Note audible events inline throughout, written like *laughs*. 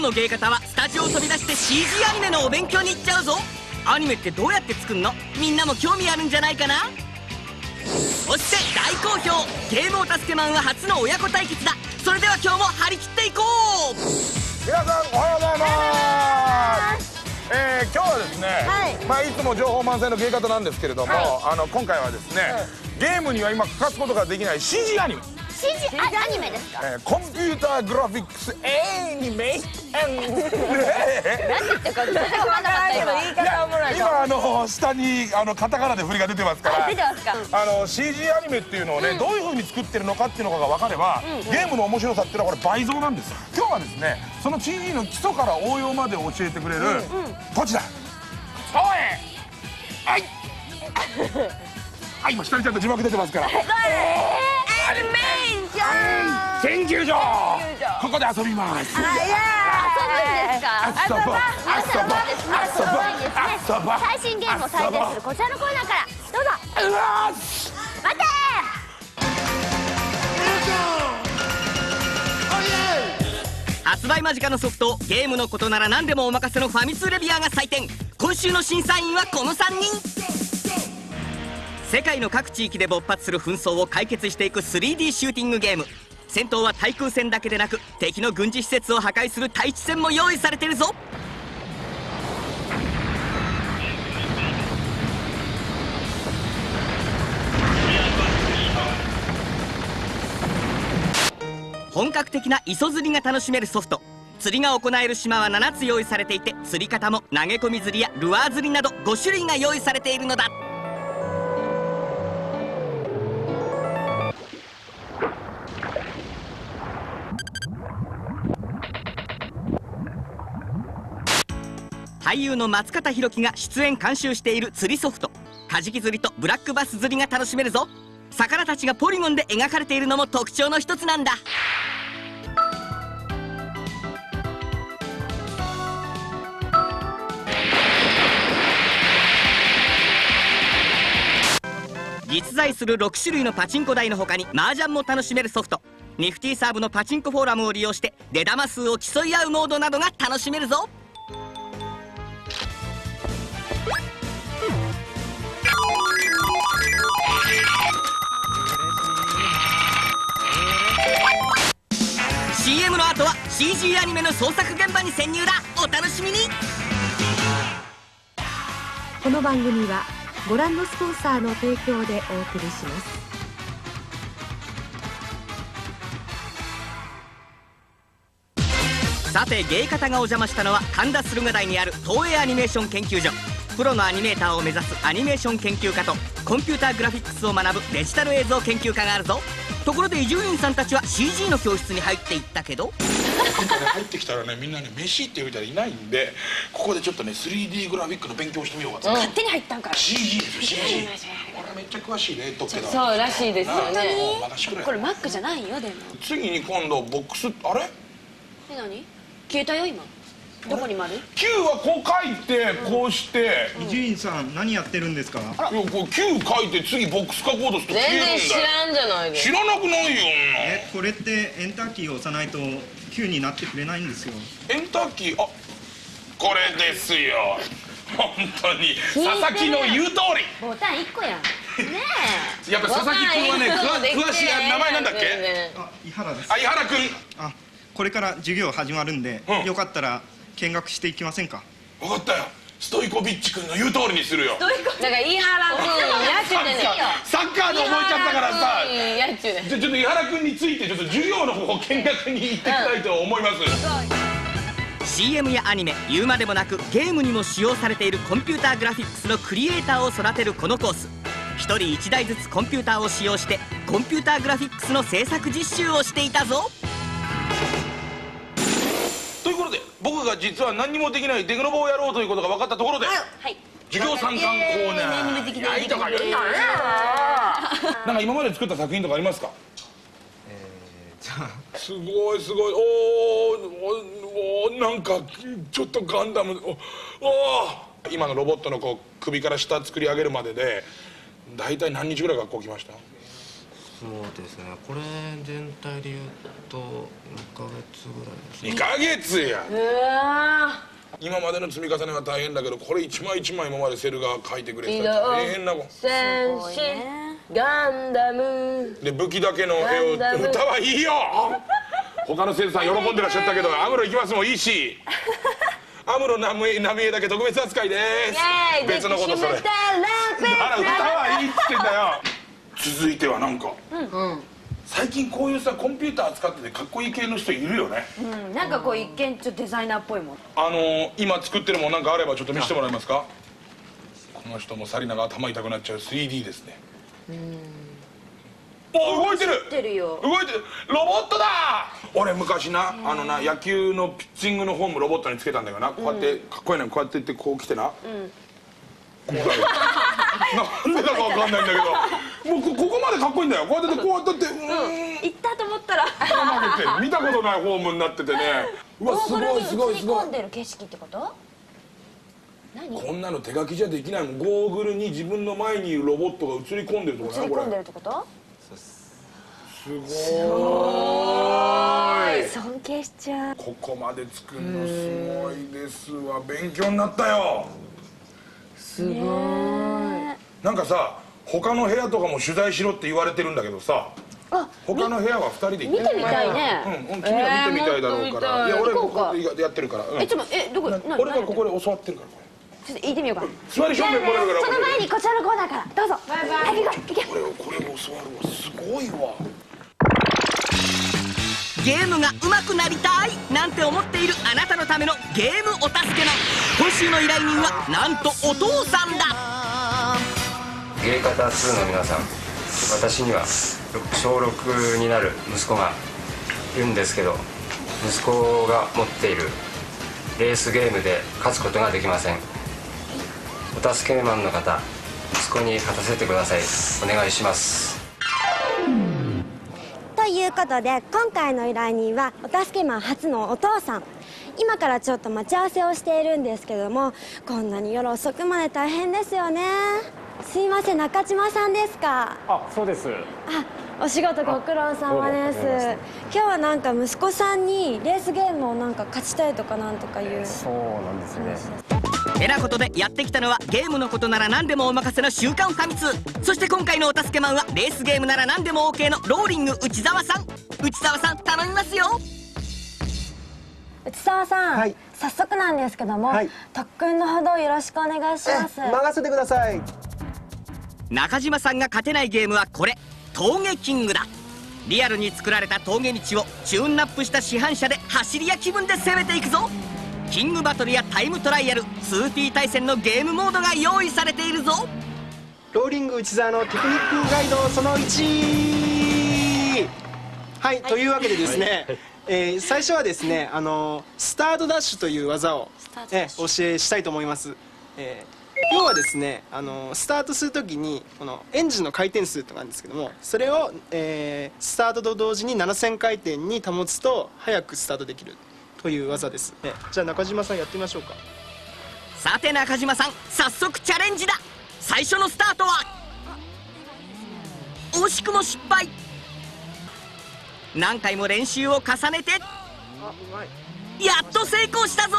日の芸方はスタジオを飛び出して CG アニメのお勉強に行っちゃうぞ。アニメってどうやって作るの？みんなも興味あるんじゃないかな？そして大好評ゲームを助けマンは初の親子対決だ。それでは今日も張り切っていこう！皆さんおはようございます。えー、今日はですね、はい。まあ、いつも情報満載の芸方なんですけれども、はい、あの今回はですね、ゲームには今欠かすことができない CG アニメ CG アニメですか、えー、コンピューターグラフィックスアニメーション何言ってるか全然分からなかった今言い方おもろい今あの下にあのカタカナで振りが出てますから。出てますか？あの CG アニメっていうのをね、うん、どういうふうに作ってるのかっていうのが分かれば、うん。うん、ゲームの面白さっていうのはこれ倍増なんです。よ今日はですねその CG の基礎から応用まで教えてくれる、うんうん、こちらそうへはい。はい *laughs* 今下にちゃんと字幕出てますから。えー、アニメ研究所。ここで遊びます。あいや遊ぶんですか。遊ば遊ば遊ば遊ば最新ゲームを再現するこちらのコーナーからどうぞうわ待て発売間近のソフトゲームのことなら何でもお任せのファミ通レビアが採点今週の審査員はこの3人世界の各地域で勃発する紛争を解決していく 3D シューティングゲーム。戦闘は対空戦だけでなく敵の軍事施設を破壊する対地戦も用意されてるぞ。本格的な磯釣りが楽しめるソフト。釣りが行える島は7つ用意されていて釣り方も投げ込み釣りやルアー釣りなど5種類が用意されているのだ。俳優の松方弘樹が出演監修している釣りソフト。カジキ釣りとブラックバス釣りが楽しめるぞ。魚たちがポリゴンで描かれているのも特徴の一つなんだ。実在する6種類のパチンコ台の他に麻雀も楽しめるソフト。ニフティーサーブのパチンコフォーラムを利用して出玉数を競い合うモードなどが楽しめるぞ。CM の後は CG アニメの創作現場に潜入だ。お楽しみに。この番組はご覧のスポンサーの提供でお送りします。さて芸方がお邪魔したのは神田駿河台にある東映アニメーション研究所。プロのアニメーターを目指すアニメーション研究家とコンピューターグラフィックスを学ぶデジタル映像研究家があるぞところで伊集院さんたちは CG の教室に入っていったけど？入ってきたらねみんなね飯って言う人はいないんでここでちょっとね 3D グラフィックの勉強してみようかと、勝手に入ったんか。ら CG ですよ CG 俺めっちゃ詳しいねとっけだそうらしいですよね。これマックじゃないよでも。次に今度ボックスあれ？え何？消えたよ今？どこに丸 ?9 はこう書いてこうして。伊集院さん何やってるんですか？いやこう9書いて次ボックス書こうとすると全然知らんじゃない知らなくないよえこれってエンターキーを押さないと9になってくれないんですよ。エンターキー？あこれですよ。*laughs* 本当に。佐々木の言う通り。ボタン1個やねえ。*laughs* やっぱ佐々木君はね詳しい名前なんだっけ？あ井原です。あ井原君。あこれから授業始まるんで、うん、よかったら見学していきませんか？分かったよ。ストイコビッチ君の言う通りにするよ。だから井原君やっちゅうねサッカーで覚えちゃったからさやっちゅうねじゃあちょっと井原君についてちょっと授業の方見学に行ってきたいと思います、CM やアニメ言うまでもなくゲームにも使用されているコンピューターグラフィックスのクリエイターを育てるこのコース。1人1台ずつコンピューターを使用してコンピューターグラフィックスの制作実習をしていたぞ。ということで僕が実は何にもできないデグノボをやろうということが分かったところで、はい、授業参観コーナーやいとか言うんだねな。んか今まで作った作品とかありますか？すごいすごい。おおなんかちょっとガンダム。おお今のロボットのこう首から下作り上げるまでで大体何日ぐらい学校来ました？そうですね。これ全体で言うと2ヶ月ぐらいですね。2ヶ月や！うわ今までの積み重ねは大変だけどこれ一枚一枚今までセルが書いてくれてた大変なもん。戦士ガンダム。で武器だけの絵を歌はいいよ！他の生徒さん喜んでらっしゃったけどアムロ行きますもいいし。アムロナミエナミエだけ特別扱いです。別のことそれ。あら歌はいいっつってんだよ続いてはなんか、最近こういうさコンピューター使っててかっこいい系の人いるよね。うん。なんかこう一見ちょっとデザイナーっぽいもんあのー今作ってるもんなんかあればちょっと見せてもらえますか？この人もサリナが頭痛くなっちゃう 3D ですね。お動いてる！てるよ。動いてる！ロボットだ！俺昔なあのな野球のピッチングのフォームロボットにつけたんだけどな。こうやってかっこいいのにこうやっていってこう来てな、こうやるなんでだかわかんないんだけど。もうこここまでかっこいいんだよ。こうやってこうやってってうーん。行ったと思ったら。見たことないフォームになっててね。*laughs* うわすごいすごいすごい。込んでる景色ってこと？何？こんなの手書きじゃできない。もんゴーグルに自分の前にいるロボットが映り込んでるとこねこれ映り込んでるってこと？すごい。尊敬しちゃう。ここまで作るのすごいですわ。勉強になったよすごい。なんかさ他の部屋とかも取材しろって言われてるんだけどさ他の部屋は2人で行って見てみたいね。うん、うん、君ら見てみたいだろうから、えーい。や俺行ここやってるから、うん。えちょっとえどこな俺がここで教わってるからこちょっと行ってみようか。れ座り正面もらうからその前にこちらのコーナーから。どうぞ。バイバイ。これをこれを教わるわすごいわゲームが上手くなりたいなんて思っているあなたのためのゲームお助けな今週の依頼人はなんとお父さんだ芸方2の皆さん私には小6になる息子がいるんですけど息子が持っているレースゲームで勝つことができません。お助けマンの方息子に勝たせてください。お願いします。いうことで今回の依頼人はお助けマン初のお父さん。今からちょっと待ち合わせをしているんですけどもこんなに夜遅くまで大変ですよね。すいません中島さんですか？あ、そうです。あお仕事ご苦労様です。今日はなんか息子さんにレースゲームをなんか勝ちたいとかなんとかいう。そうなんですね。てなことでやってきたのはゲームのことなら何でもお任せの週刊ファミ通。そして今回のお助けマンはレースゲームなら何でも OK のローリング内澤さん。内澤さん頼みますよ。内澤さん、はい。早速なんですけども、はい。特訓のほどよろしくお願いします。任せてください。中島さんが勝てないゲームはこれ。峠キングだ。リアルに作られた峠道をチューンナップした市販車で走り屋気分で攻めていくぞキングバトルやタイムトライアル 2P 対戦のゲームモードが用意されているぞローリング内澤のテクニックガイドその1。はい、というわけでですね。えー最初はですね、あのスタートダッシュという技を、えー教えしたいと思います。えー要はですね、あのスタートするときにこのエンジンの回転数とかあるんですけどもそれを、えースタートと同時に7000回転に保つと早くスタートできるという技です、ね、じゃあ中島さんやってみましょうか。さて中島さん早速チャレンジだ。最初のスタートは惜しくも失敗。何回も練習を重ねてやっと成功したぞ。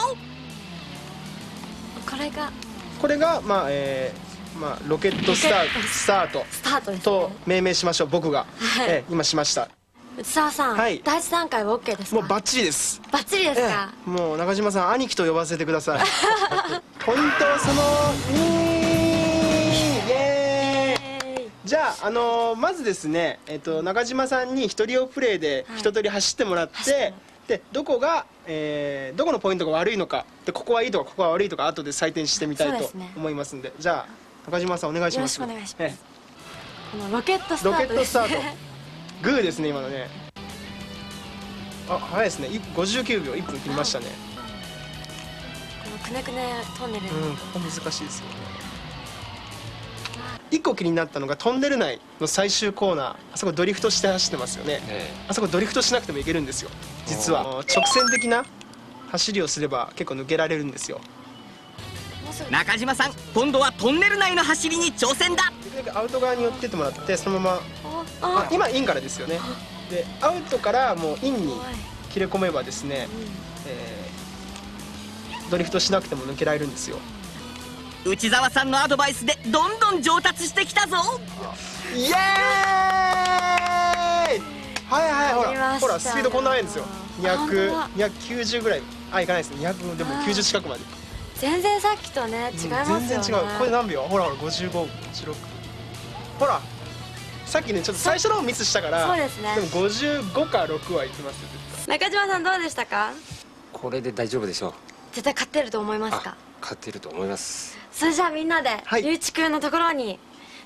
これがこれがまあえーまあ、ロケットスタートスタート。スタート。です、ね、と命名しましょう僕が、はい。えー今しました。内澤さん、はい。第一段階は OK ですか？もうバッチリです。バッチリですえか、えもう中島さん兄貴と呼ばせてください。ポイントはその2イ。エーイ。じゃあ、あのーまずですね、えっと中島さんに一人用プレイではい。一通り走ってもらって、でどこが、えーどこのポイントが悪いのかでここはいいとかここは悪いとか後で採点してみたいと思いますんで。じゃあ中島さんお願いします。よろしくお願いします。えこのロケットスえロケタートです。ットスタート *laughs* グーですね今のね。あ早いですね。い59秒1分切りましたね。このくねくねトンネル、うん、ここ難しいですよね。一個気になったのがトンネル内の最終コーナー。あそこドリフトして走ってますよね。えあそこドリフトしなくてもいけるんですよ。実は。直線的な走りをすれば結構抜けられるんですよ。中島さん今度はトンネル内の走りに挑戦だきるだけアウト側に寄ってってもらってそのままあ今インからですよね。でアウトからもうインに切れ込めばですね、えードリフトしなくても抜けられるんですよ。内澤さんのアドバイスでどんどん上達してきたぞ。イエーイ！はいはいほらほらスピードこんな速いんですよ。本当だ。200 290ぐらい。あいかないですね。200でも90近くまで。全然さっきとね違いますよね、全然違う。これ何秒？ほらほら5556ほらさっきねちょっと最初の方ミスしたからそうですね。でも55か6はいきますよ絶対。中島さんどうでしたか？これで大丈夫でしょう。絶対勝てると思いますか？勝てると思います。それじゃあみんなではい。ゆういちくんのところに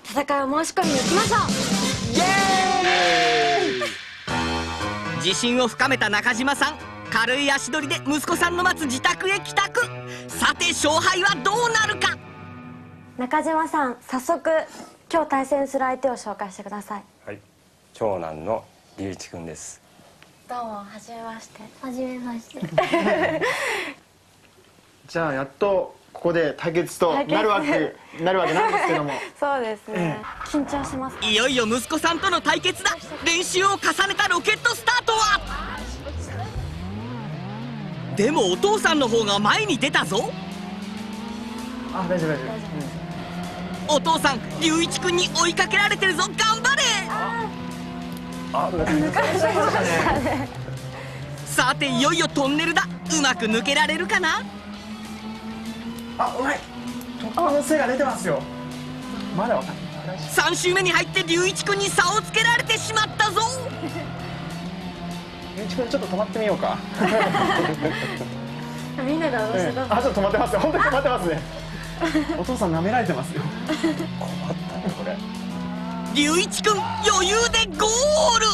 戦いを申し込みに行きましょう。自信を深めた中島さん軽い足取りで息子さんの待つ自宅へ帰宅。さて勝敗はどうなるか？中島さん早速今日対戦する相手を紹介してください。はい。長男の龍一くんです。どうもはじめまして。はじめまして。*laughs* じゃあやっとここで対決となるわけなるわけなんですけども。*laughs* そうですね、緊張しますいよいよ息子さんとの対決だ。練習を重ねたロケットスタートは。でもお父さんの方が前に出たぞ。あ大丈夫大丈夫お父さん龍一君に追いかけられてるぞ。頑張れ。さていよいよトンネルだ。うまく抜けられるかな？あうまい。突破の精が出てますよ。まだわかんない。3周目に入って龍一君に差をつけられてしまったぞ。ゆういちくんちょっと止まってみようか。*laughs* みんなで応援してあちょっと止まってますよ。本当に止まってますね *laughs* お父さん舐められてますよ。困ったねこれ。龍一君余裕でゴール。負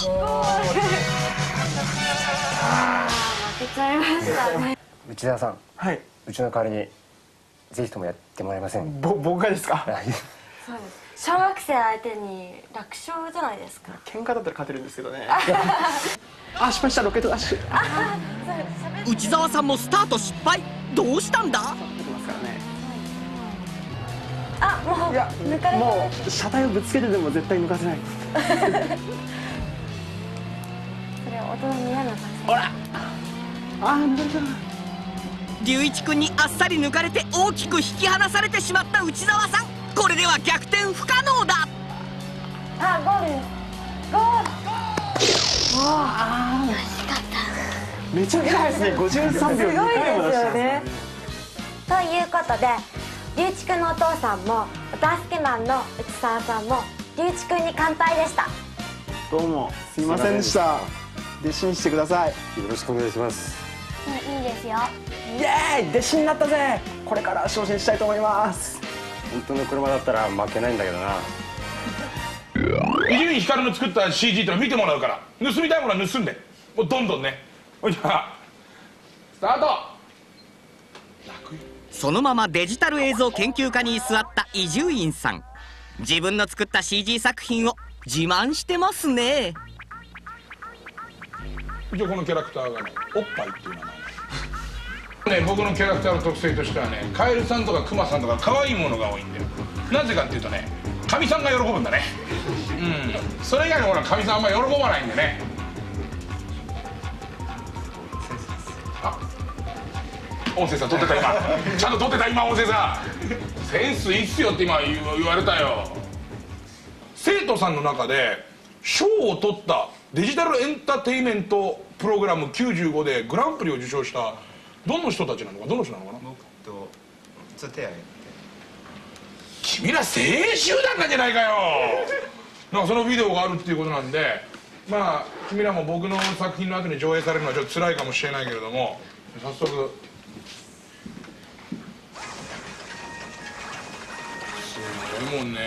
けちゃいましたね。内田さん。はい。うちの代わりにぜひともやってもらえません？ぼ僕がですか？そうです。小学生相手に楽勝じゃないですか。喧嘩だったら勝てるんですけどね。あ失敗した。ロケットダッシュ内澤さんもスタート失敗。どうしたんだ？あもういや抜かれもう車体をぶつけてでも絶対抜かせない。*laughs* それ大人に嫌な感じ。あー抜かれた。龍一君にあっさり抜かれて大きく引き離されてしまった内澤さん。これでは逆転不可能だ。あゴール。ですゴー。ルめちゃくちゃ早いですね。*laughs* 53秒2回も出したね。ということで龍一くんのお父さんもお助けマンの内澤さんも龍一くんに乾杯でした。どうもすいませんでした。弟子にしてください。よろしくお願いします。いいですよ。イエーイ弟子になったぜ。これから昇進したいと思います。本当の車だったら負けないんだけどな。伊集院光の作った CG っての見てもらうから。盗みたいものは盗んで。もうどんどんね。ほいじゃあスタート。楽よそのままデジタル映像研究家に居座った伊集院さん。自分の作った CG 作品を自慢してますね。一応このキャラクターがねおっぱいっていう名前。ね僕のキャラクターの特性としてはねカエルさんとかクマさんとか可愛いものが多いんだよなぜかっていうとねかみさんが喜ぶんだね。うん。それ以外のほらかみさんあんま喜ばないんでね。音声さん撮ってた今ちゃんと撮ってた今音声さんセンスいいっすよって今言われたよ。生徒さんの中で賞を取ったデジタルエンターテインメントプログラム95でグランプリを受賞したどの人たちなのかどの人なのかな？僕とずっと手挙げて君ら青集団なんじゃないかよ。なんかそのビデオがあるっていうことなんでまあ君らも僕の作品の後に上映されるのはちょっと辛いかもしれないけれども早速すごいもんね。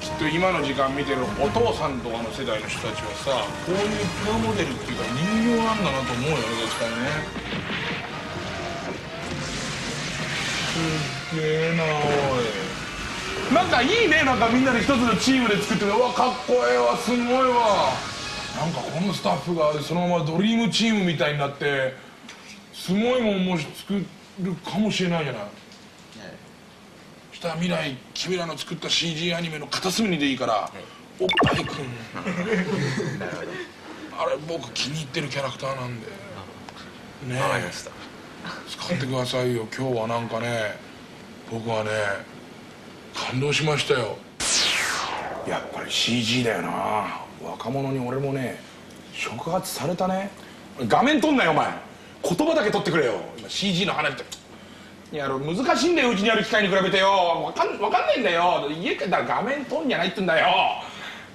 きっと今の時間見てるお父さんとかの世代の人たちはさこういうプラモデルっていうか人形なんだなと思うよね絶対ね。すっげえなおい。なんかいいねなんかみんなで一つのチームで作ってて。うわかっこええわすごいわ。なんかこのスタッフがそのままドリームチームみたいになってすごいもんもし作るかもしれないじゃない。したら未来君らの作った CG アニメの片隅にでいいからおっぱいくん。あれ僕気に入ってるキャラクターなんで。ねわかりました。使ってくださいよ今日はなんかね。僕はね感動しましたよ。やっぱり CG だよな。若者に俺もね触発されたね。画面撮んなよお前。言葉だけ撮ってくれよ。今 CG の話っていや難しいんだようちにある機械に比べてよ。わかんわかんないんだよ。家から画面撮んじゃないってんだよ。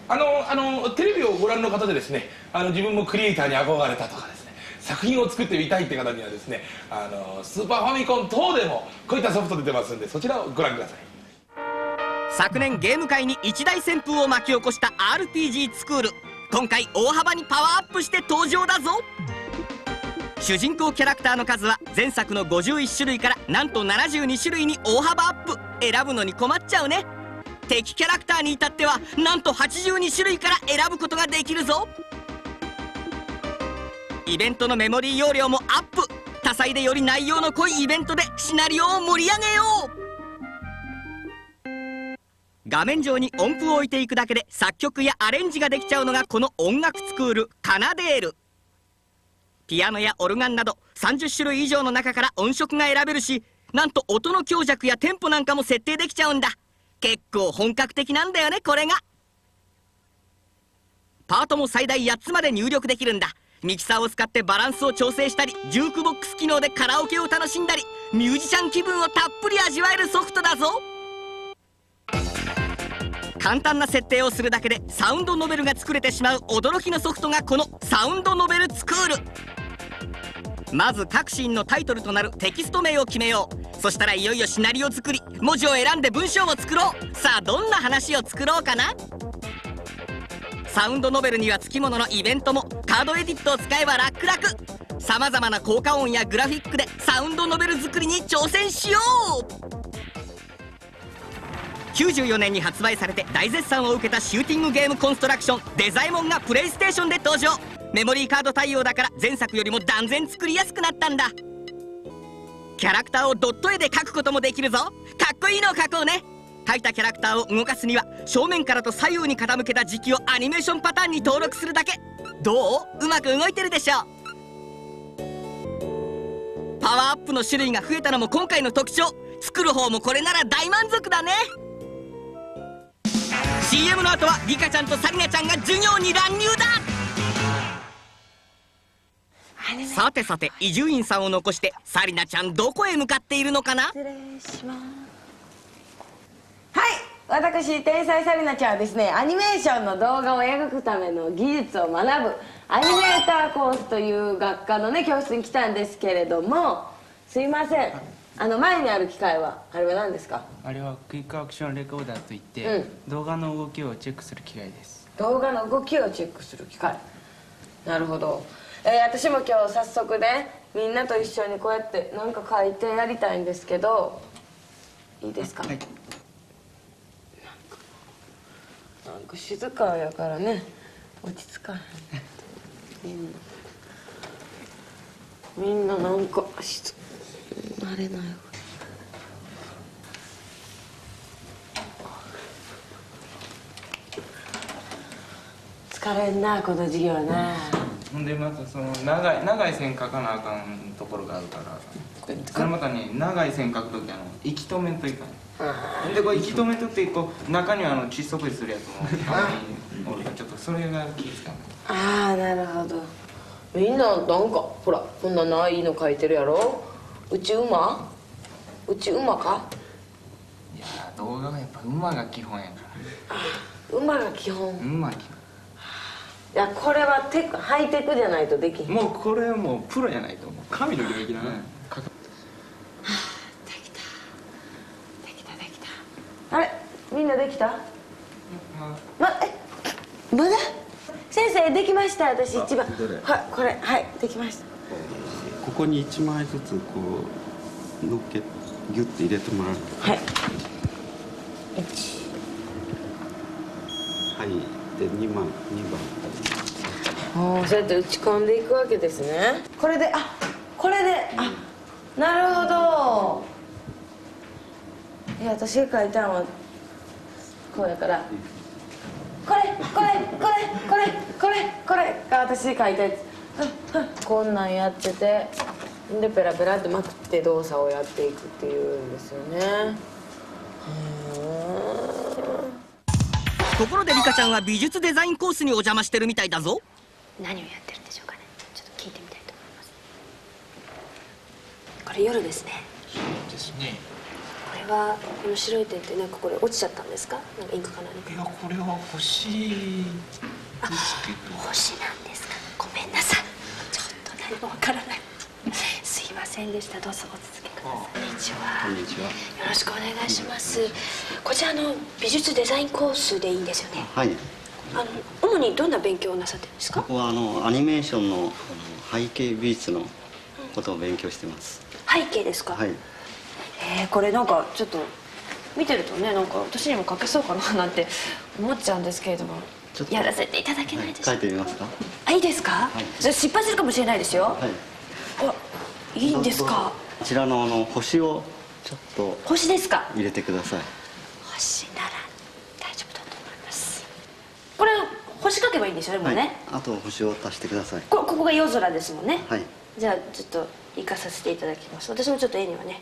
あのあのテレビをご覧の方でですねあの自分もクリエイターに憧れたとかですね作品を作ってみたいって方にはですねあのスーパーファミコン等でもこういったソフト出てますんでそちらをご覧ください。昨年ゲーム界に一大旋風を巻き起こした RPG スクール。今回大幅にパワーアップして登場だぞ。主人公キャラクターの数は前作の51種類からなんと72種類に大幅アップ。選ぶのに困っちゃうね。敵キャラクターに至ってはなんと82種類から選ぶことができるぞ。イベントのメモリー容量もアップ。多彩でより内容の濃いイベントでシナリオを盛り上げよう。画面上に音符を置いていくだけで作曲やアレンジができちゃうのがこの音楽スクールカナデール。ピアノやオルガンなど30種類以上の中から音色が選べるしなんと音の強弱やテンポなんかも設定できちゃうんだ。結構本格的なんだよねこれが。パートも最大8つまで入力できるんだ。ミキサーを使ってバランスを調整したりジュークボックス機能でカラオケを楽しんだりミュージシャン気分をたっぷり味わえるソフトだぞ。簡単な設定をするだけでサウンドノベルが作れてしまう驚きのソフトがこのサウンドノベルスクール。まず各シーンのタイトルとなるテキスト名を決めよう。そしたらいよいよシナリオ作り文字を選んで文章を作ろう。さあどんな話を作ろうかな？サウンドノベルにはつきもののイベントもカードエディットを使えば楽々。さまざまな効果音やグラフィックでサウンドノベル作りに挑戦しよう。94年に発売されて大絶賛を受けたシューティングゲームコンストラクションデザイモンがプレイステーションで登場。メモリーカード対応だから前作よりも断然作りやすくなったんだ。キャラクターをドット絵で描くこともできるぞ。かっこいいのを描こうね。描いたキャラクターを動かすには正面からと左右に傾けた時期をアニメーションパターンに登録するだけ。どう？うまく動いてるでしょう。パワーアップの種類が増えたのも今回の特徴。作る方もこれなら大満足だね。CM の後はリカちゃんとサリナちゃんが授業に乱入だ。さてさて伊集院さんを残してサリナちゃんどこへ向かっているのかな？失礼します。はい私天才サリナちゃんはですねアニメーションの動画を描くための技術を学ぶアニメーターコースという学科のね教室に来たんですけれどもすいませんあの前にある機械はあれは何ですか？あれはクイックアクションレコーダーといって、うん。動画の動きをチェックする機械です。動画の動きをチェックする機械。なるほど、えー私も今日早速ねみんなと一緒にこうやって何か書いてやりたいんですけどいいですか、なんかなんか静かやからね。落ち着かへん。みんな。みんななんか静慣れないわ。疲れんなこの授業な。ほんでまたその長い長い線描かなあかんところがあるからそれまたね長い線描く時あの息止めんといかんでこれ息止めんとってこう中にはあの窒息するやつもおるからちょっとそれが気ぃ使うああなるほど。みんななんかほらこんなないの書いてるやろ？うち馬？うち馬か？いやー動画はやっぱ馬が基本やから。馬が基本。馬基いやこれはテクハイテクじゃないとできひん。本もうこれはもうプロじゃないともう。神の領域だね、あれ？みんなできた？まえまだ？先生できました私一番。はいこれ。はいできましたここに1枚ずつこう乗っけギュッて入れてもらうはい。はい。で2番2番ああそうやって打ち込んでいくわけですね。これであこれであなるほど。いや私が書いたのはこうやから。これこれこれこれこれこれが私書いたやつこんなんやってて。でペラペラってまくって動作をやっていくっていうんですよね。ところでリカちゃんは美術デザインコースにお邪魔してるみたいだぞ。何をやってるんでしょうかね。ちょっと聞いてみたいと思います。これ夜ですね。ですね。これはこの白い点ってなんかこれ落ちちゃったんですか？なんかインクか何か。いやこれは欲しいですけど。星なんですかごめんなさいちょっと何もわからない。すいませんでした。どうぞお続けください。こんにちは。こんにちは。よろしくお願いします。こちらの美術デザインコースでいいんですよね。はい。あの主にどんな勉強をなさってるんですか？ここはあのアニメーションの背景美術のことを勉強してます。背景ですか、はい。えー、これなんかちょっと見てるとねなんか私にも書けそうかななんて思っちゃうんですけれどもちょっと。やらせていただけないでしょ書うか、いてみますか？あいいですか、じゃあ失敗するかもしれないですよ、はい。あいいんですか？こちらのあの星をちょっと星ですか？入れてください。星なら大丈夫だと思います。これ星書けばいいんですよねもうね、あと星を足してください。こここが夜空ですもんね。はい。じゃあちょっと行かさせていただきます。私もちょっと絵にはね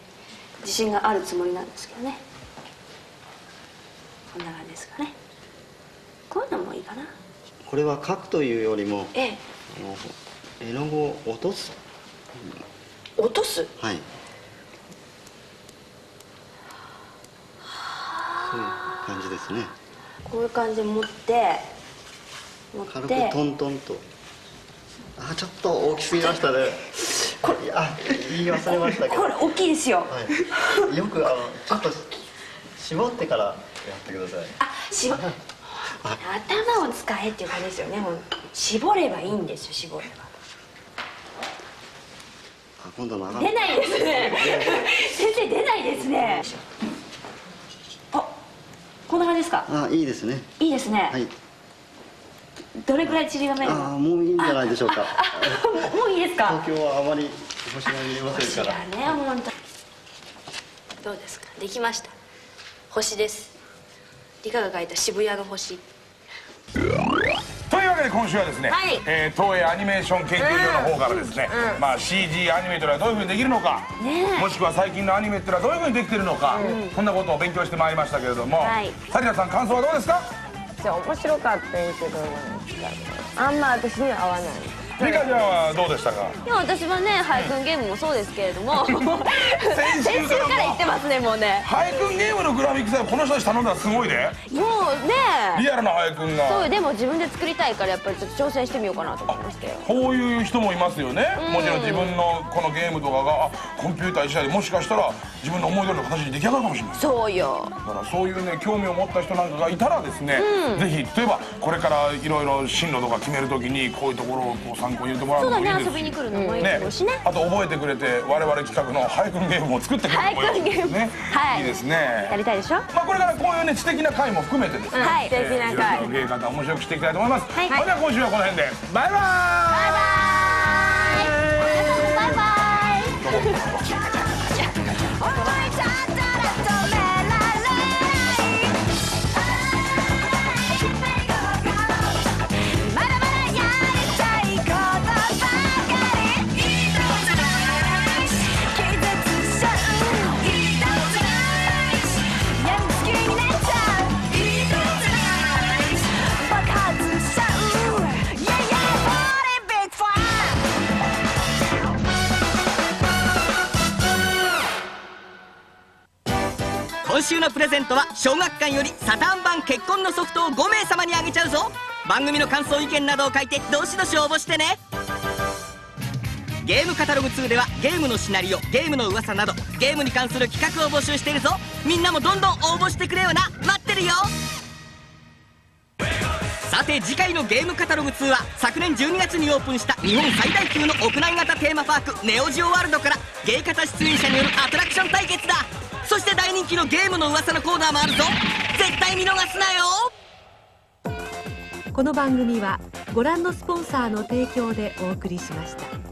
自信があるつもりなんですけどね。こんな感じですかねこういうのもいいかな。これは書くというよりもええ。あの絵の具を落とす。落とす？はい。そういう感じですね。こういう感じで持って持軽くってトントンと。あちょっと大きすぎましたね。これ。あ言い忘れましたけど。これ大きいですよ。はい、よくあのちょっと絞ってからやってください。あ絞頭を使えっていう感じですよね。もう絞ればいいんですよ絞れば。あ今度長出ないですね。*laughs* 先生出ないですね。あこんな感じですか？あいいですね。いいですね、はい。どれくらい散りばめ？るあのもういいんじゃないでしょうか。もうもういいですか？東京はあまり星が見れませんからね本当。どうですか？できました？星です理科が書いた渋谷の星。というわけで今週はですね、はい。えー東映アニメーション研究所の方からですね、うんうん。まあ、CG アニメというのはどういうふうにできるのか、ねえ。もしくは最近のアニメっていうのはどういうふうにできてるのか、そん。なことを勉強してまいりましたけれども、はい。サリナさん感想はどうですか？じゃあ面白かったんやけどあんま私には合わないリカちゃんはどうでしたか？でも私はね俳句ゲームもそうですけれども。*laughs* 先週から言ってますねもうね。ハイくんゲームのグラフィックさこの人たち頼んだらすごいでもうね。リアルなハイくんが。そうでも自分で作りたいからやっぱりちょっと挑戦してみようかなと思いましたよこういう人もいますよね、うん。もちろん自分のこのゲームとかがあコンピューター一台でもしかしたら自分の思い通りの形に出来上がるかもしれない。そうよ。だからそういうね興味を持った人なんかがいたらですね、うん。ぜひ例えばこれからいろいろ進路とか決めるときにこういうところをこう参考に入れてもらうそうだのもいいですしね遊びに来るのもいいと思うしね。あと覚えてくれて我々企画の俳句ゲームを作ってくれるのも俳句ゲーム。ね、はい。いいですね。やりたいでしょ？まあこれからこういうね知的な回も含めてですね、はい。素敵な回。いろいろ芸方面白くしていきたいと思います、はい。それでは今週はこの辺で。バイバーイ。バイバ今週のプレゼントは小学館よりサターン版結婚のソフトを5名様にあげちゃうぞ。番組の感想意見などを書いてどしどし応募してね。ゲームカタログ2ではゲームのシナリオゲームの噂などゲームに関する企画を募集しているぞ。みんなもどんどん応募してくれよな。待ってるよ。さて次回のゲームカタログ2は昨年12月にオープンした日本最大級の屋内型テーマパークネオジオワールドからゲイ方出演者によるアトラクション対決だ。そして大人気のゲームの噂のコーナーもあるぞ。絶対見逃すなよ。この番組はご覧のスポンサーの提供でお送りしました。